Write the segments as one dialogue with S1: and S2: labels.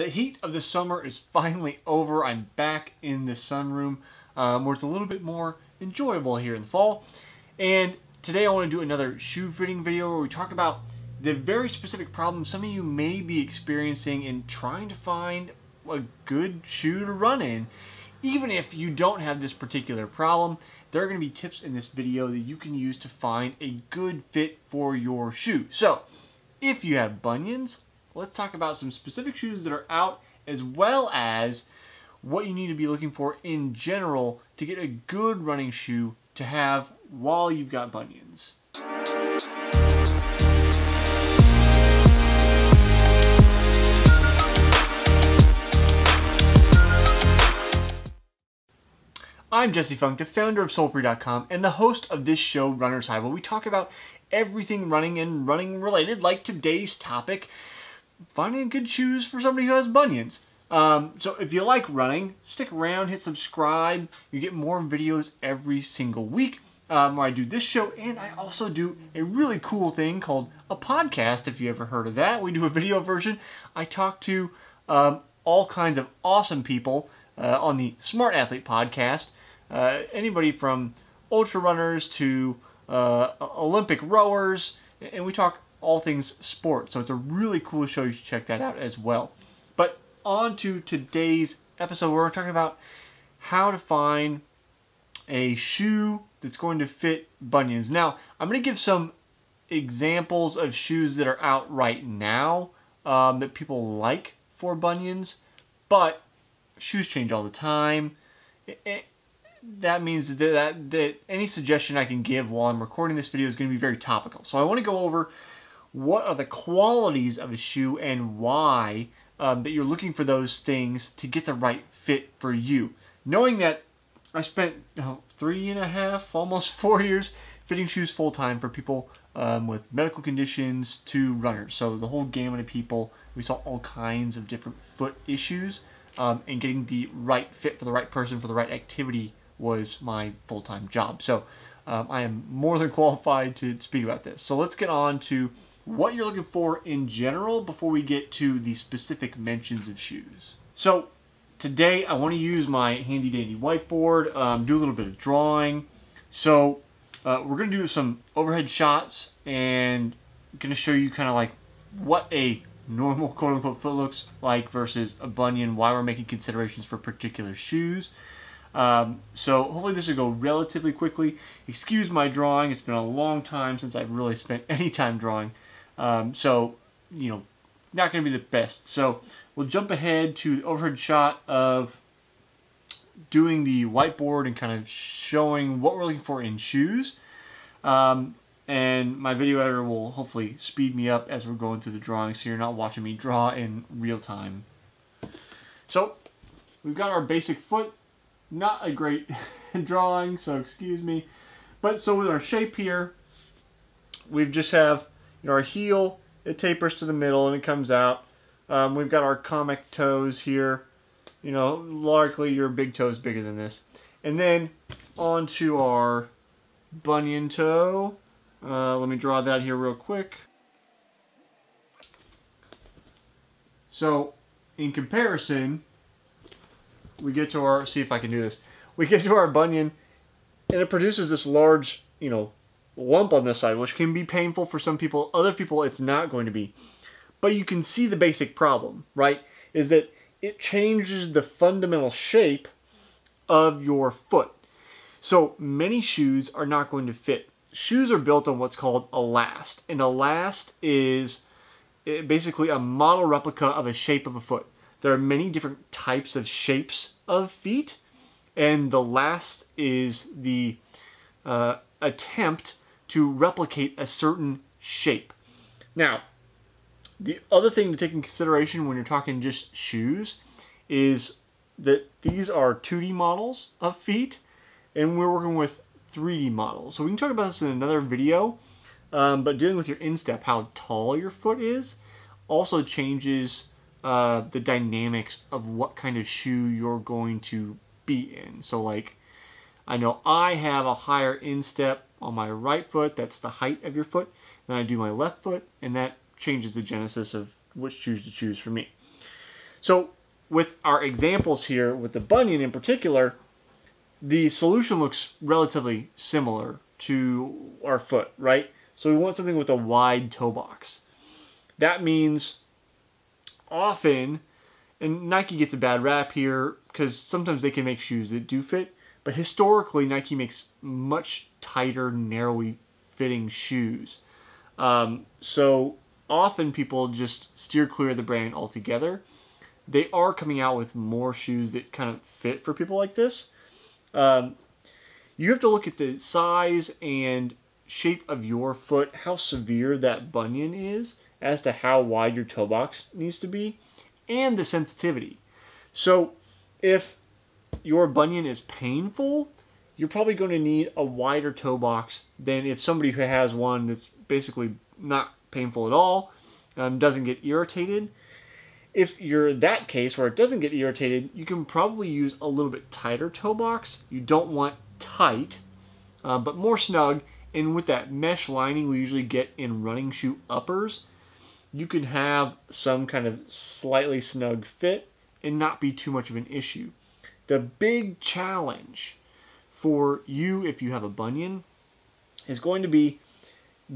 S1: The heat of the summer is finally over. I'm back in the sunroom um, where it's a little bit more enjoyable here in the fall. And today I want to do another shoe fitting video where we talk about the very specific problem some of you may be experiencing in trying to find a good shoe to run in. Even if you don't have this particular problem, there are going to be tips in this video that you can use to find a good fit for your shoe. So, if you have bunions, let's talk about some specific shoes that are out as well as what you need to be looking for in general to get a good running shoe to have while you've got bunions. I'm Jesse Funk, the founder of Solpri.com and the host of this show, Runner's High, where we talk about everything running and running related, like today's topic, finding good shoes for somebody who has bunions. Um, so if you like running, stick around, hit subscribe. You get more videos every single week um, where I do this show, and I also do a really cool thing called a podcast, if you ever heard of that. We do a video version. I talk to um, all kinds of awesome people uh, on the Smart Athlete podcast. Uh, anybody from ultra runners to uh, Olympic rowers, and we talk all things sport. So it's a really cool show. You should check that out as well. But on to today's episode, where we're talking about how to find a shoe that's going to fit bunions. Now, I'm going to give some examples of shoes that are out right now um, that people like for bunions, but shoes change all the time. It, that means that, that, that any suggestion I can give while I'm recording this video is going to be very topical. So I want to go over what are the qualities of a shoe and why um, that you're looking for those things to get the right fit for you. Knowing that I spent oh, three and a half, almost four years fitting shoes full time for people um, with medical conditions to runners. So the whole gamut of people, we saw all kinds of different foot issues um, and getting the right fit for the right person for the right activity was my full-time job. So um, I am more than qualified to speak about this. So let's get on to what you're looking for in general before we get to the specific mentions of shoes. So today I want to use my handy dandy whiteboard, um, do a little bit of drawing. So uh, we're going to do some overhead shots and I'm going to show you kind of like what a normal quote unquote foot looks like versus a bunion, why we're making considerations for particular shoes. Um, so hopefully this will go relatively quickly. Excuse my drawing. It's been a long time since I've really spent any time drawing. Um, so, you know, not going to be the best. So we'll jump ahead to the overhead shot of doing the whiteboard and kind of showing what we're looking for in shoes. Um, and my video editor will hopefully speed me up as we're going through the drawing so you're not watching me draw in real time. So we've got our basic foot not a great drawing, so excuse me. But so with our shape here, we just have you know, our heel, it tapers to the middle and it comes out. Um, we've got our comic toes here. You know, largely your big toe is bigger than this. And then onto our bunion toe. Uh, let me draw that here real quick. So, in comparison, we get to our, see if I can do this. We get to our bunion and it produces this large, you know, lump on this side, which can be painful for some people. Other people, it's not going to be. But you can see the basic problem, right? Is that it changes the fundamental shape of your foot. So many shoes are not going to fit. Shoes are built on what's called a last. And a last is eh, basically a model replica of a shape of a foot. There are many different types of shapes of feet, and the last is the uh, attempt to replicate a certain shape. Now, the other thing to take in consideration when you're talking just shoes is that these are 2D models of feet, and we're working with 3D models. So we can talk about this in another video, um, but dealing with your instep, how tall your foot is, also changes uh, the dynamics of what kind of shoe you're going to be in. So like, I know I have a higher instep on my right foot, that's the height of your foot, then I do my left foot, and that changes the genesis of which shoes to choose for me. So with our examples here, with the bunion in particular, the solution looks relatively similar to our foot, right? So we want something with a wide toe box. That means often, and Nike gets a bad rap here because sometimes they can make shoes that do fit, but historically Nike makes much tighter, narrowly fitting shoes. Um, so often people just steer clear of the brand altogether. They are coming out with more shoes that kind of fit for people like this. Um, you have to look at the size and shape of your foot, how severe that bunion is, as to how wide your toe box needs to be, and the sensitivity. So if your bunion is painful, you're probably going to need a wider toe box than if somebody who has one that's basically not painful at all, um, doesn't get irritated. If you're that case where it doesn't get irritated, you can probably use a little bit tighter toe box. You don't want tight, uh, but more snug. And with that mesh lining we usually get in running shoe uppers, you can have some kind of slightly snug fit and not be too much of an issue. The big challenge for you if you have a bunion is going to be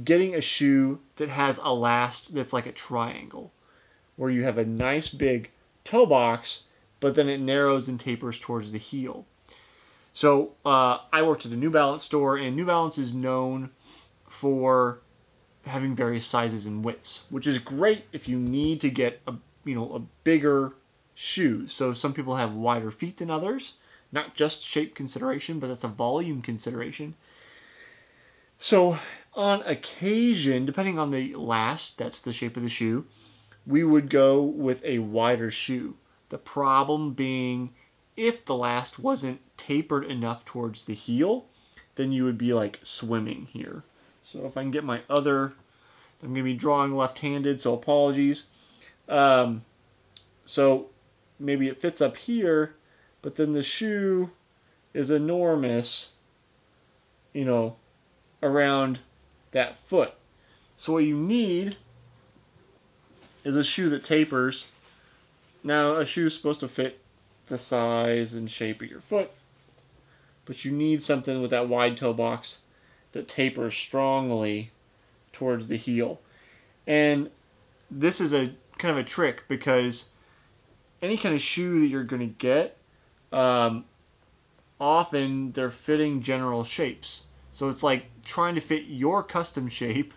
S1: getting a shoe that has a last that's like a triangle, where you have a nice big toe box, but then it narrows and tapers towards the heel. So uh, I worked at a New Balance store, and New Balance is known for having various sizes and widths, which is great if you need to get a you know a bigger shoe. So some people have wider feet than others, not just shape consideration, but that's a volume consideration. So on occasion, depending on the last, that's the shape of the shoe, we would go with a wider shoe. The problem being if the last wasn't tapered enough towards the heel, then you would be like swimming here. So if I can get my other, I'm going to be drawing left-handed, so apologies. Um, so maybe it fits up here, but then the shoe is enormous, you know, around that foot. So what you need is a shoe that tapers. Now a shoe is supposed to fit the size and shape of your foot, but you need something with that wide toe box that tapers strongly towards the heel. And this is a kind of a trick because any kind of shoe that you're going to get, um, often they're fitting general shapes. So it's like trying to fit your custom shape,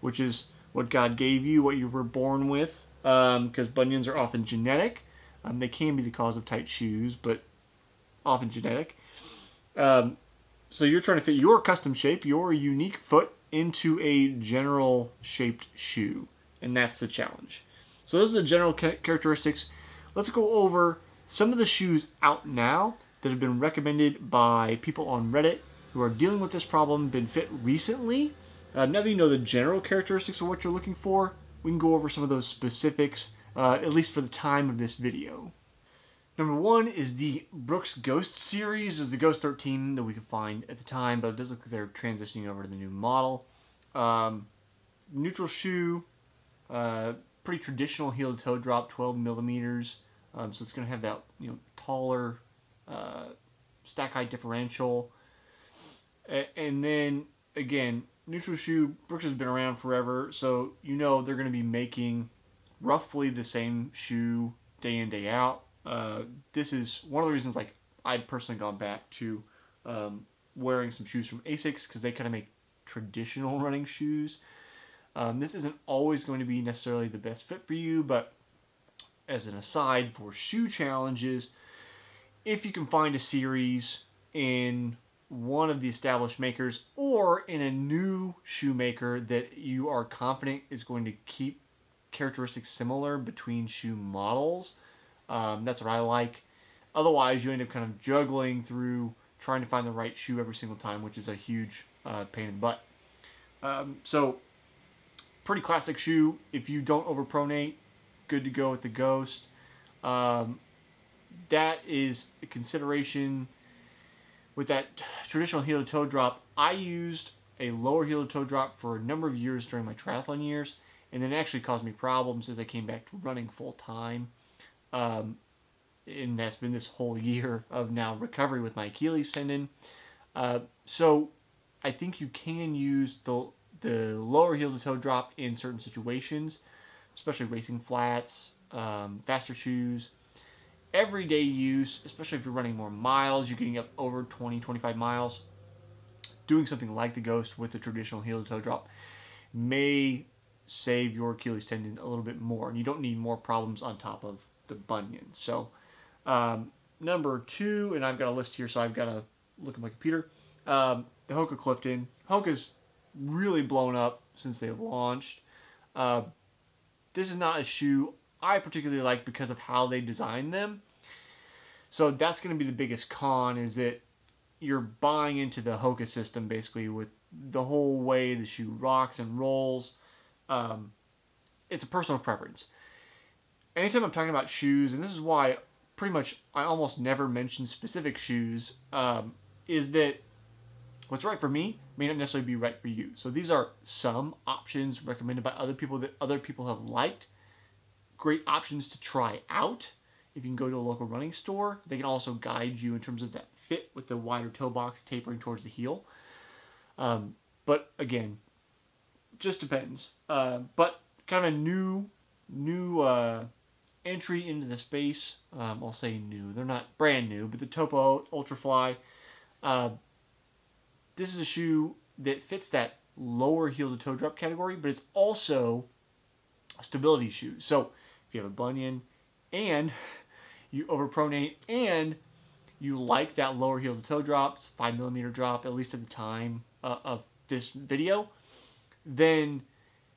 S1: which is what God gave you, what you were born with, because um, bunions are often genetic. Um, they can be the cause of tight shoes, but often genetic. Um, so you're trying to fit your custom shape, your unique foot, into a general shaped shoe, and that's the challenge. So those are the general characteristics. Let's go over some of the shoes out now that have been recommended by people on Reddit who are dealing with this problem been fit recently. Uh, now that you know the general characteristics of what you're looking for, we can go over some of those specifics, uh, at least for the time of this video. Number one is the Brooks Ghost series. is the Ghost 13 that we could find at the time, but it does look like they're transitioning over to the new model. Um, neutral shoe, uh, pretty traditional heel to toe drop, 12 millimeters. Um, so it's going to have that you know taller uh, stack height differential and then again, neutral shoe Brooks has been around forever, so you know they're going to be making roughly the same shoe day in day out. Uh, this is one of the reasons like I've personally gone back to um, wearing some shoes from Asics because they kind of make traditional running shoes. Um, this isn't always going to be necessarily the best fit for you, but as an aside for shoe challenges, if you can find a series in one of the established makers or in a new shoemaker that you are confident is going to keep characteristics similar between shoe models. Um, that's what I like. Otherwise, you end up kind of juggling through trying to find the right shoe every single time, which is a huge uh, pain in the butt. Um, so, pretty classic shoe. If you don't overpronate, good to go with the Ghost. Um, that is a consideration with that traditional heel to toe drop, I used a lower heel to toe drop for a number of years during my triathlon years, and then actually caused me problems as I came back to running full time. Um, and that's been this whole year of now recovery with my Achilles tendon. Uh, so I think you can use the the lower heel to toe drop in certain situations, especially racing flats, um, faster shoes, everyday use, especially if you're running more miles, you're getting up over 20, 25 miles. Doing something like the Ghost with the traditional heel to toe drop may save your Achilles tendon a little bit more, and you don't need more problems on top of the bunion. So, um, number two, and I've got a list here, so I've got to look at my computer. Um, the Hoka Clifton. Hoka's really blown up since they've launched. Uh, this is not a shoe I particularly like because of how they designed them. So that's going to be the biggest con is that you're buying into the Hoka system basically with the whole way the shoe rocks and rolls. Um, it's a personal preference. Anytime I'm talking about shoes, and this is why pretty much I almost never mention specific shoes, um, is that what's right for me may not necessarily be right for you. So these are some options recommended by other people that other people have liked. Great options to try out. If you can go to a local running store, they can also guide you in terms of that fit with the wider toe box tapering towards the heel. Um, but again, just depends. Uh, but kind of a new, new uh, entry into the space. Um, I'll say new. They're not brand new, but the Topo Ultrafly. Uh, this is a shoe that fits that lower heel to toe drop category, but it's also a stability shoe. So if you have a bunion and you overpronate and you like that lower heel to toe drop, five millimeter drop, at least at the time uh, of this video, then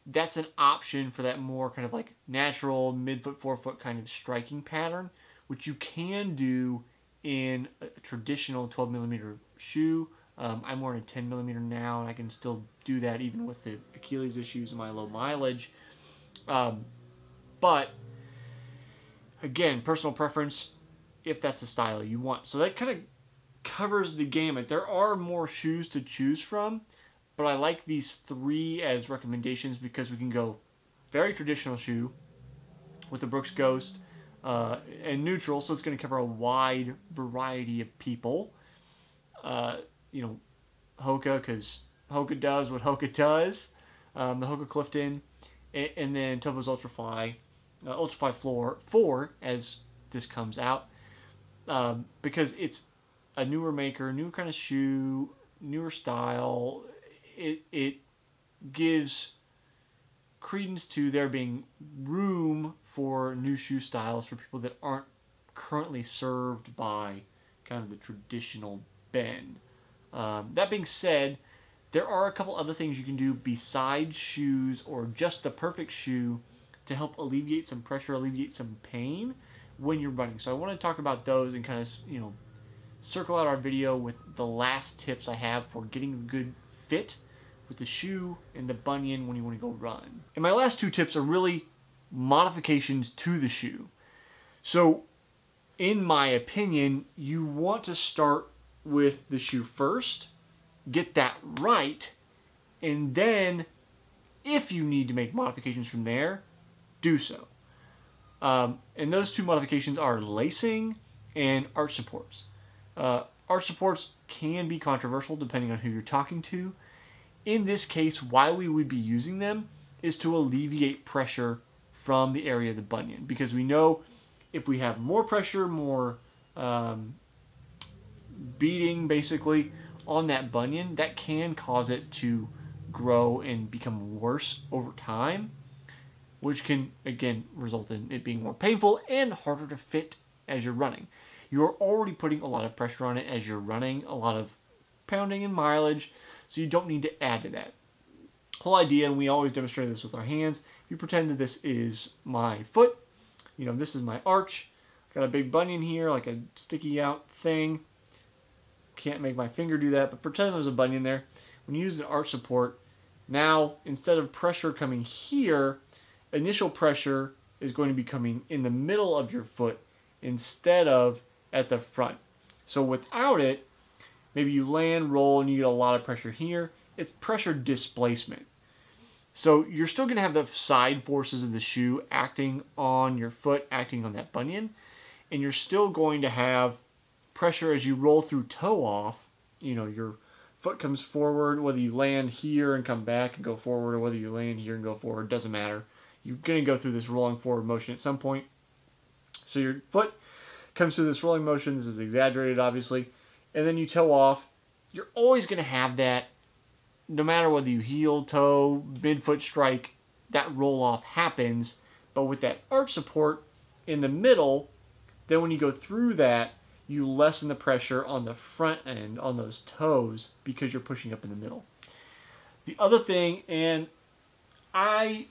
S1: that's an option for that more kind of like natural midfoot, forefoot kind of striking pattern, which you can do in a traditional 12 millimeter shoe. Um, I'm wearing a 10 millimeter now, and I can still do that even with the Achilles issues and my low mileage. Um, but again, personal preference, if that's the style you want. So that kind of covers the gamut. There are more shoes to choose from, but I like these three as recommendations because we can go very traditional shoe with the Brooks Ghost uh, and neutral, so it's going to cover a wide variety of people. Uh, you know, Hoka because Hoka does what Hoka does. Um, the Hoka Clifton, and, and then Topo's Ultrafly, uh, Ultrafly Floor 4 as this comes out um, because it's a newer maker, new kind of shoe, newer style. It it gives credence to there being room for new shoe styles for people that aren't currently served by kind of the traditional Ben. Um, that being said, there are a couple other things you can do besides shoes or just the perfect shoe to help alleviate some pressure, alleviate some pain when you're running. So I want to talk about those and kind of, you know, circle out our video with the last tips I have for getting a good fit with the shoe and the bunion when you want to go run. And my last two tips are really modifications to the shoe. So in my opinion, you want to start with the shoe first, get that right, and then if you need to make modifications from there, do so. Um, and those two modifications are lacing and arch supports. Uh, arch supports can be controversial depending on who you're talking to. In this case, why we would be using them is to alleviate pressure from the area of the bunion because we know if we have more pressure, more um, beating basically on that bunion, that can cause it to grow and become worse over time, which can again result in it being more painful and harder to fit as you're running. You're already putting a lot of pressure on it as you're running, a lot of pounding and mileage, so you don't need to add to that. Whole idea, and we always demonstrate this with our hands, if you pretend that this is my foot, you know, this is my arch, got a big bunion here, like a sticky out thing, can't make my finger do that, but pretend there's a bunion there. When you use an arch support, now instead of pressure coming here, initial pressure is going to be coming in the middle of your foot instead of at the front. So without it, maybe you land, roll, and you get a lot of pressure here. It's pressure displacement. So you're still going to have the side forces of the shoe acting on your foot, acting on that bunion, and you're still going to have pressure as you roll through toe off. You know, your foot comes forward, whether you land here and come back and go forward, or whether you land here and go forward, doesn't matter. You're going to go through this rolling forward motion at some point. So your foot comes through this rolling motion. This is exaggerated, obviously. And then you toe off. You're always going to have that no matter whether you heel, toe, midfoot strike, that roll off happens. But with that arch support in the middle, then when you go through that, you lessen the pressure on the front end on those toes because you're pushing up in the middle. The other thing, and I,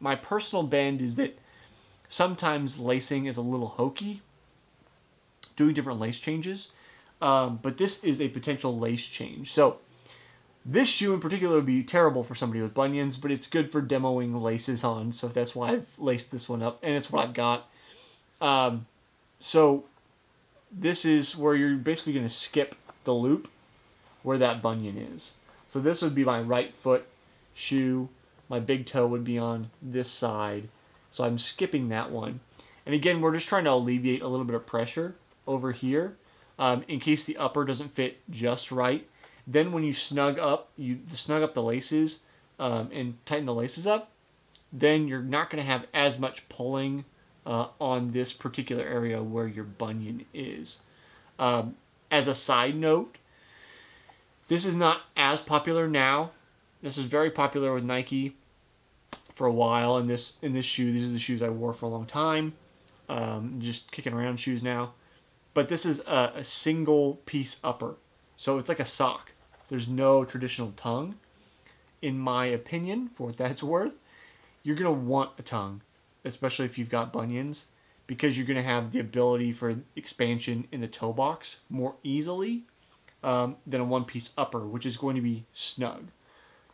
S1: my personal bend is that sometimes lacing is a little hokey, doing different lace changes. Um, but this is a potential lace change. So this shoe in particular would be terrible for somebody with bunions, but it's good for demoing laces on, so that's why I've laced this one up, and it's what I've got. Um, so this is where you're basically going to skip the loop where that bunion is. So this would be my right foot shoe. My big toe would be on this side. So I'm skipping that one. And again, we're just trying to alleviate a little bit of pressure over here um, in case the upper doesn't fit just right. Then when you snug up, you snug up the laces um, and tighten the laces up, then you're not going to have as much pulling uh, on this particular area where your bunion is. Um, as a side note, this is not as popular now. This was very popular with Nike for a while. In this in this shoe, these are the shoes I wore for a long time. Um, just kicking around shoes now, but this is a, a single piece upper, so it's like a sock. There's no traditional tongue. In my opinion, for what that's worth, you're going to want a tongue, especially if you've got bunions, because you're going to have the ability for expansion in the toe box more easily um, than a one piece upper, which is going to be snug.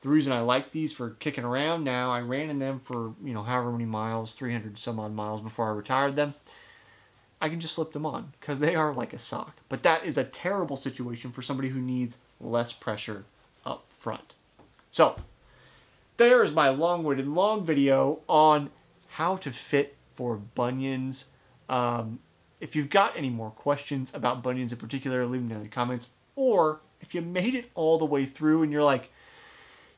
S1: The reason I like these for kicking around now, I ran in them for, you know, however many miles, 300 some odd miles before I retired them. I can just slip them on because they are like a sock. But that is a terrible situation for somebody who needs less pressure up front. So, there is my long-winded long video on how to fit for bunions. Um, if you've got any more questions about bunions in particular, leave them in the comments. Or if you made it all the way through and you're like,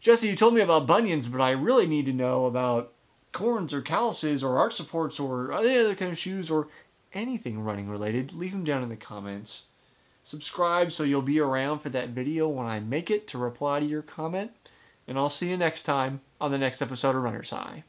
S1: Jesse, you told me about bunions, but I really need to know about corns or calluses or arch supports or any other kind of shoes or anything running related, leave them down in the comments. Subscribe so you'll be around for that video when I make it to reply to your comment. And I'll see you next time on the next episode of Runner's High.